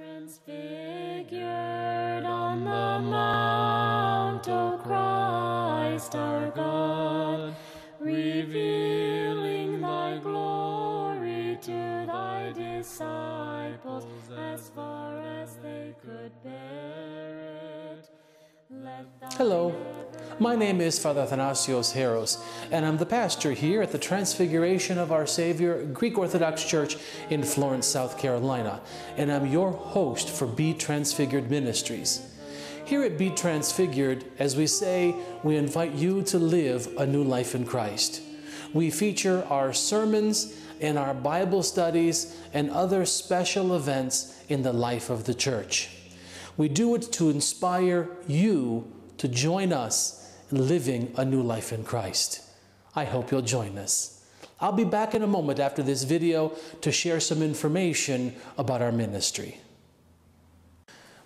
Transfigured on the mount, O Christ our God, revealing thy glory to thy disciples as far as they could bear it. Hello, my name is Father Athanasios Haros, and I'm the pastor here at the Transfiguration of Our Savior Greek Orthodox Church in Florence, South Carolina, and I'm your host for Be Transfigured Ministries. Here at Be Transfigured, as we say, we invite you to live a new life in Christ. We feature our sermons and our Bible studies and other special events in the life of the church. We do it to inspire you to join us living a new life in Christ. I hope you'll join us. I'll be back in a moment after this video to share some information about our ministry.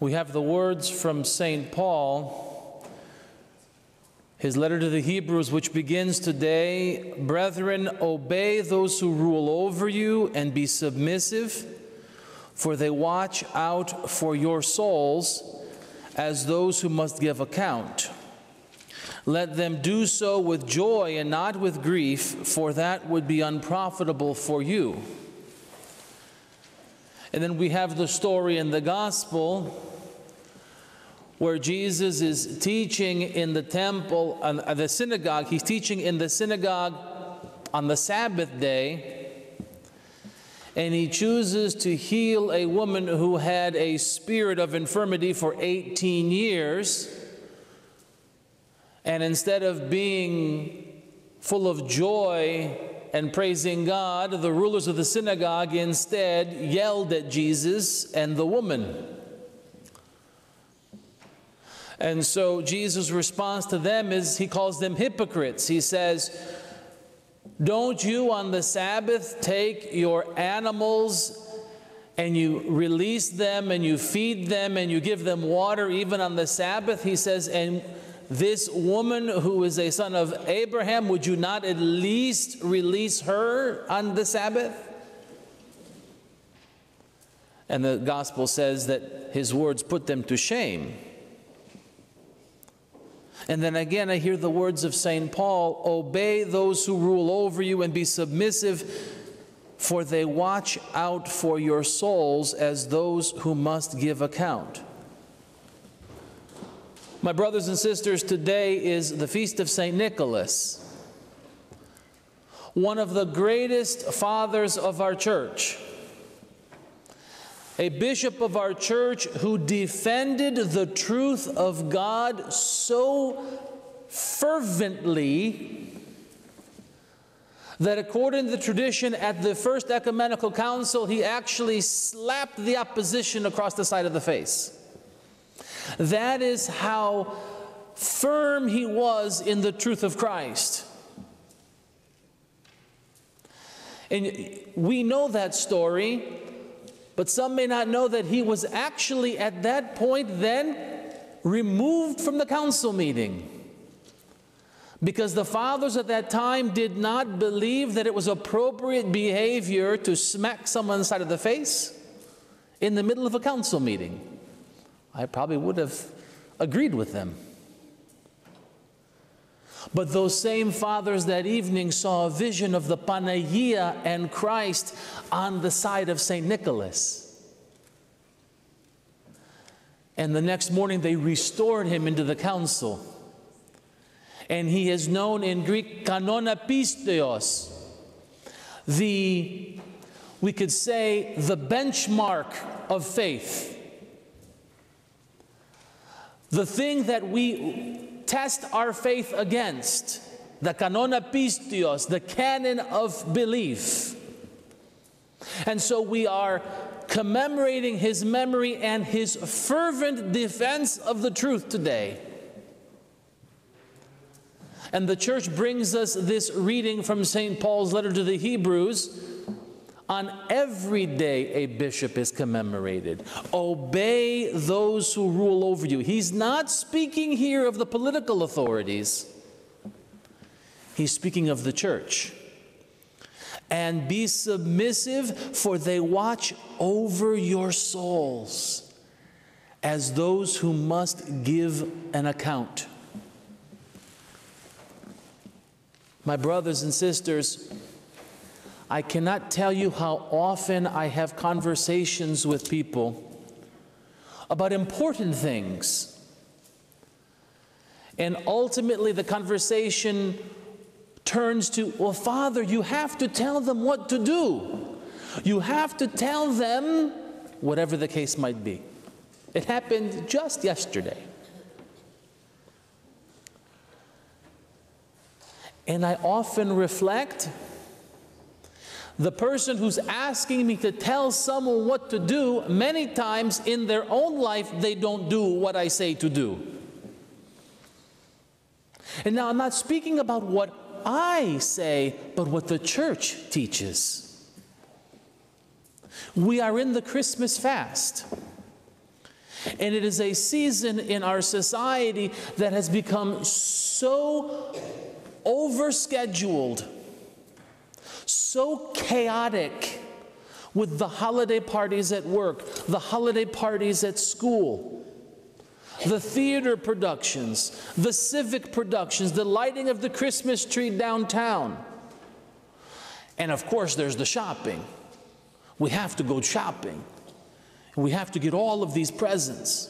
We have the words from St. Paul, his letter to the Hebrews, which begins today Brethren, obey those who rule over you and be submissive for they watch out for your souls as those who must give account. Let them do so with joy and not with grief, for that would be unprofitable for you. And then we have the story in the gospel where Jesus is teaching in the temple, uh, the synagogue. He's teaching in the synagogue on the Sabbath day and he chooses to heal a woman who had a spirit of infirmity for 18 years. And instead of being full of joy and praising God, the rulers of the synagogue instead yelled at Jesus and the woman. And so Jesus' response to them is he calls them hypocrites. He says, don't you on the Sabbath take your animals and you release them and you feed them and you give them water even on the Sabbath? He says, and this woman who is a son of Abraham, would you not at least release her on the Sabbath? And the gospel says that his words put them to shame. And then again, I hear the words of St. Paul Obey those who rule over you and be submissive, for they watch out for your souls as those who must give account. My brothers and sisters, today is the feast of St. Nicholas, one of the greatest fathers of our church a bishop of our church who defended the truth of God so fervently that according to the tradition at the First Ecumenical Council, he actually slapped the opposition across the side of the face. That is how firm he was in the truth of Christ. And we know that story but some may not know that he was actually at that point then removed from the council meeting. Because the fathers at that time did not believe that it was appropriate behavior to smack someone side of the face in the middle of a council meeting. I probably would have agreed with them. But those same fathers that evening saw a vision of the Panagia and Christ on the side of St. Nicholas. And the next morning they restored him into the council. And he is known in Greek kanona pisteos, the, we could say, the benchmark of faith. The thing that we test our faith against, the kanona pisteos, the canon of belief. And so we are commemorating his memory and his fervent defense of the truth today. And the church brings us this reading from St. Paul's letter to the Hebrews. On every day, a bishop is commemorated. Obey those who rule over you. He's not speaking here of the political authorities, he's speaking of the church. and be submissive, for they watch over your souls as those who must give an account. My brothers and sisters, I cannot tell you how often I have conversations with people about important things. And ultimately, the conversation turns to, Well, Father, you have to tell them what to do. You have to tell them whatever the case might be. It happened just yesterday. And I often reflect the person who's asking me to tell someone what to do, many times in their own life, they don't do what I say to do. And now I'm not speaking about what I say, but what the church teaches. We are in the Christmas fast. And it is a season in our society that has become so overscheduled, so chaotic with the holiday parties at work, the holiday parties at school, the theater productions, the civic productions, the lighting of the Christmas tree downtown. And of course, there's the shopping. We have to go shopping. We have to get all of these presents.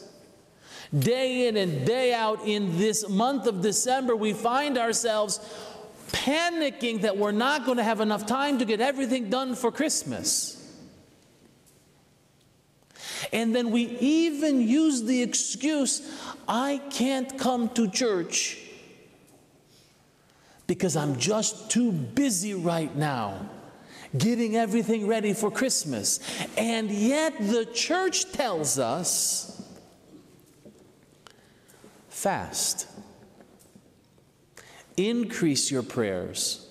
Day in and day out in this month of December, we find ourselves panicking that we're not going to have enough time to get everything done for Christmas. And then we even use the excuse, I can't come to church because I'm just too busy right now getting everything ready for Christmas. And yet the church tells us fast, increase your prayers,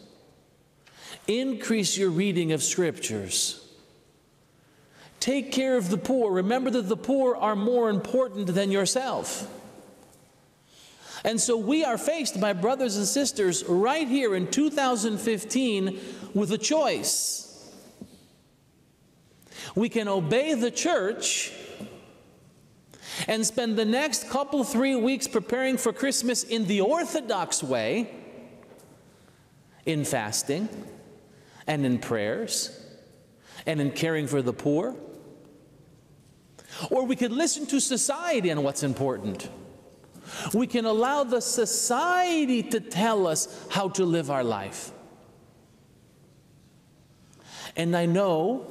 increase your reading of scriptures. Take care of the poor. Remember that the poor are more important than yourself. And so we are faced, my brothers and sisters, right here in 2015 with a choice. We can obey the church and spend the next couple, three weeks preparing for Christmas in the Orthodox way, in fasting and in prayers and in caring for the poor. Or we could listen to society and what's important. We can allow the society to tell us how to live our life. And I know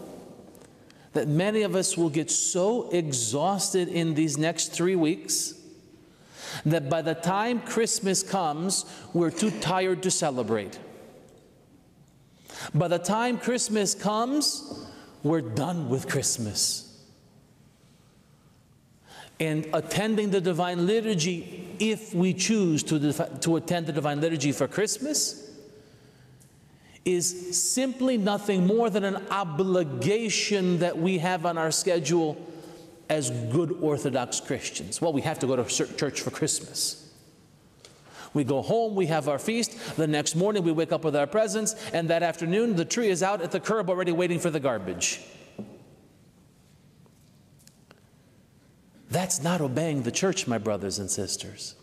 that many of us will get so exhausted in these next three weeks that by the time Christmas comes, we're too tired to celebrate. By the time Christmas comes, we're done with Christmas. And attending the Divine Liturgy, if we choose to, to attend the Divine Liturgy for Christmas, is simply nothing more than an obligation that we have on our schedule as good Orthodox Christians. Well, we have to go to church for Christmas. We go home, we have our feast. The next morning, we wake up with our presents, and that afternoon, the tree is out at the curb already waiting for the garbage. That's not obeying the church, my brothers and sisters.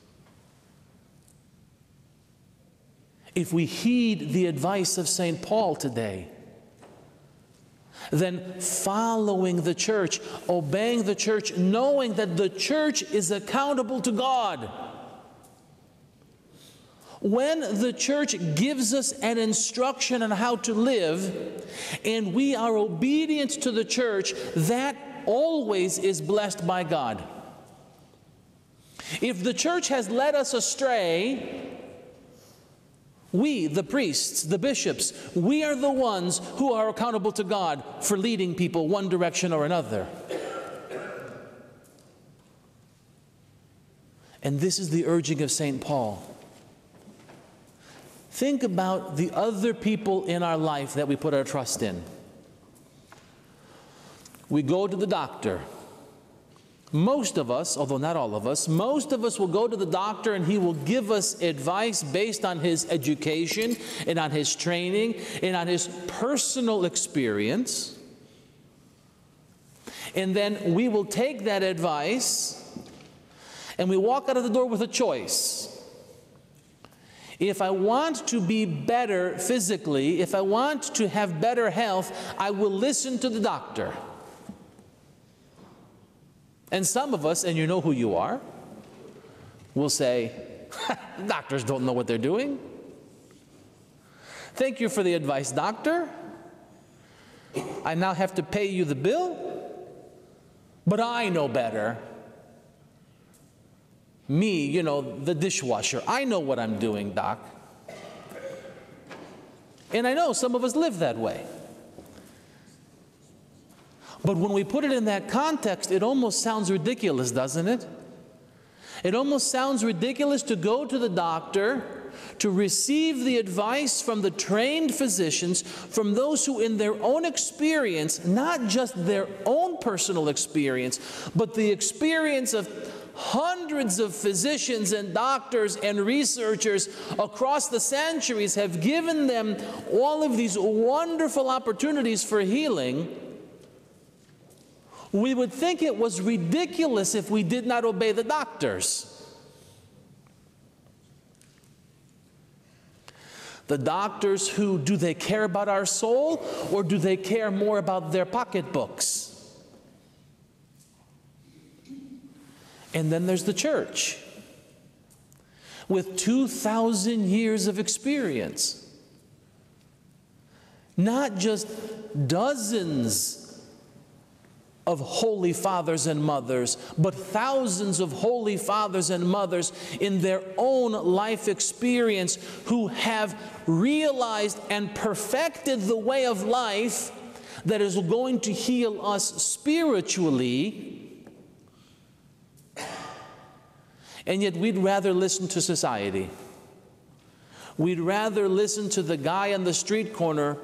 If we heed the advice of St. Paul today, then following the church, obeying the church, knowing that the church is accountable to God. When the church gives us an instruction on how to live, and we are obedient to the church, that always is blessed by God. If the church has led us astray, we, the priests, the bishops, we are the ones who are accountable to God for leading people one direction or another. And this is the urging of St. Paul. Think about the other people in our life that we put our trust in. We go to the doctor. Most of us, although not all of us, most of us will go to the doctor and he will give us advice based on his education and on his training and on his personal experience. And then we will take that advice and we walk out of the door with a choice. If I want to be better physically, if I want to have better health, I will listen to the doctor. And some of us, and you know who you are, will say, Doctors don't know what they're doing. Thank you for the advice, doctor. I now have to pay you the bill, but I know better. Me, you know, the dishwasher, I know what I'm doing, doc. And I know some of us live that way. But when we put it in that context, it almost sounds ridiculous, doesn't it? It almost sounds ridiculous to go to the doctor to receive the advice from the trained physicians, from those who, in their own experience, not just their own personal experience, but the experience of hundreds of physicians and doctors and researchers across the centuries have given them all of these wonderful opportunities for healing we would think it was ridiculous if we did not obey the doctors. The doctors who do they care about our soul or do they care more about their pocketbooks? And then there's the church with 2,000 years of experience. Not just dozens of holy fathers and mothers, but thousands of holy fathers and mothers in their own life experience who have realized and perfected the way of life that is going to heal us spiritually. And yet, we'd rather listen to society. We'd rather listen to the guy on the street corner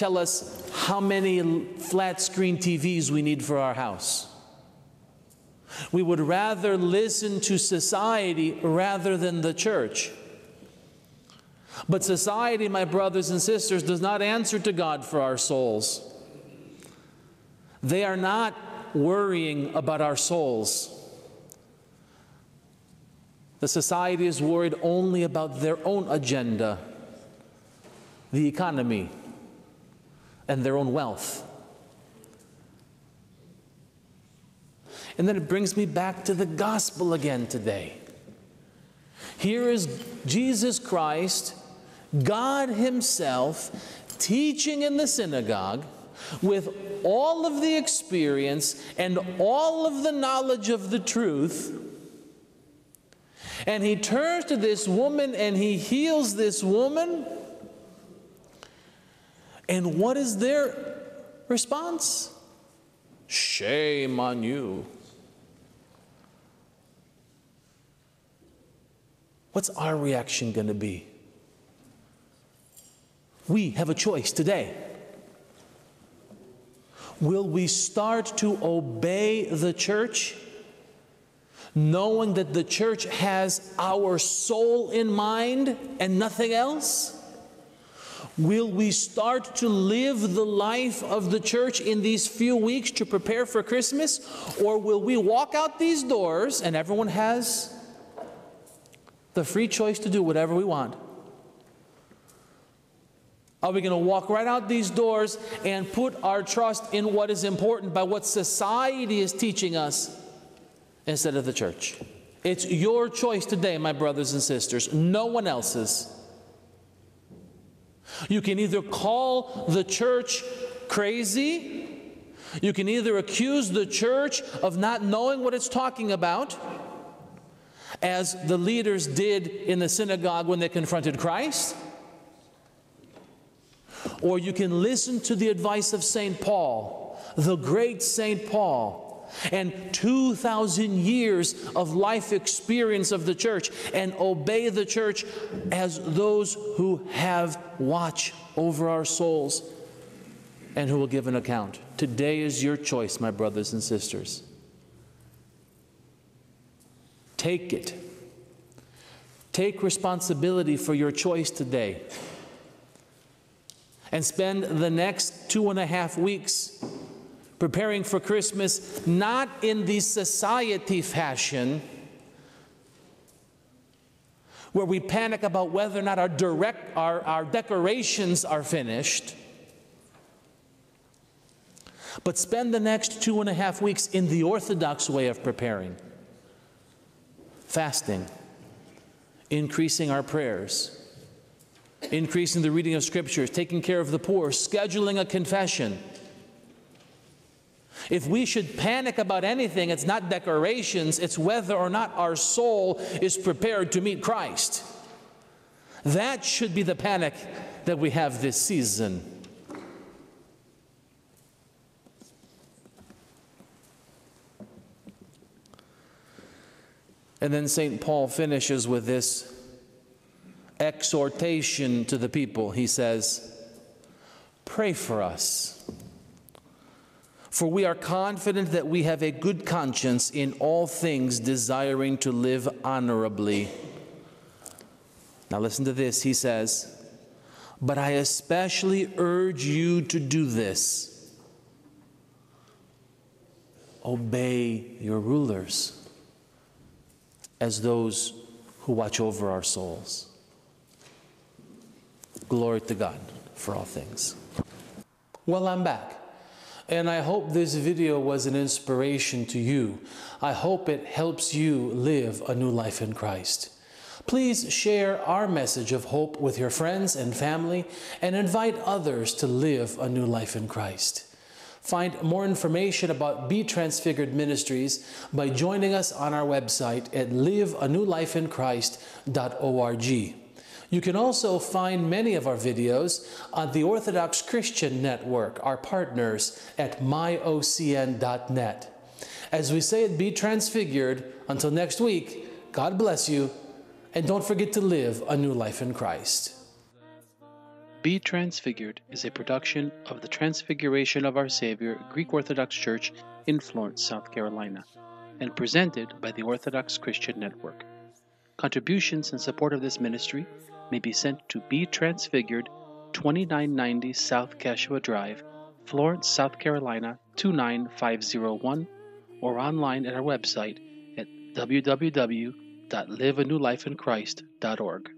tell us how many flat screen TVs we need for our house. We would rather listen to society rather than the church. But society, my brothers and sisters, does not answer to God for our souls. They are not worrying about our souls. The society is worried only about their own agenda, the economy, and their own wealth. And then it brings me back to the gospel again today. Here is Jesus Christ, God Himself, teaching in the synagogue with all of the experience and all of the knowledge of the truth. And He turns to this woman and He heals this woman. And what is their response? Shame on you. What's our reaction going to be? We have a choice today. Will we start to obey the church, knowing that the church has our soul in mind and nothing else? Will we start to live the life of the church in these few weeks to prepare for Christmas? Or will we walk out these doors and everyone has the free choice to do whatever we want? Are we going to walk right out these doors and put our trust in what is important by what society is teaching us instead of the church? It's your choice today, my brothers and sisters, no one else's. You can either call the church crazy, you can either accuse the church of not knowing what it's talking about, as the leaders did in the synagogue when they confronted Christ, or you can listen to the advice of St. Paul, the great St. Paul and 2,000 years of life experience of the church and obey the church as those who have watch over our souls and who will give an account. Today is your choice, my brothers and sisters. Take it. Take responsibility for your choice today. And spend the next two and a half weeks preparing for Christmas, not in the society fashion where we panic about whether or not our, direct, our, our decorations are finished. But spend the next two and a half weeks in the Orthodox way of preparing fasting, increasing our prayers, increasing the reading of scriptures, taking care of the poor, scheduling a confession. If we should panic about anything, it's not decorations, it's whether or not our soul is prepared to meet Christ. That should be the panic that we have this season. And then St. Paul finishes with this exhortation to the people. He says, Pray for us. For we are confident that we have a good conscience in all things, desiring to live honorably. Now, listen to this. He says, But I especially urge you to do this obey your rulers as those who watch over our souls. Glory to God for all things. Well, I'm back. And I hope this video was an inspiration to you. I hope it helps you live a new life in Christ. Please share our message of hope with your friends and family and invite others to live a new life in Christ. Find more information about Be Transfigured Ministries by joining us on our website at liveanewlifeinchrist.org. You can also find many of our videos on the Orthodox Christian Network, our partners at myocn.net. As we say it, Be Transfigured, until next week, God bless you, and don't forget to live a new life in Christ. Be Transfigured is a production of the Transfiguration of Our Savior Greek Orthodox Church in Florence, South Carolina, and presented by the Orthodox Christian Network. Contributions in support of this ministry may be sent to Be Transfigured, 2990 South Cashua Drive, Florence, South Carolina 29501, or online at our website at www.liveanewlifeinchrist.org.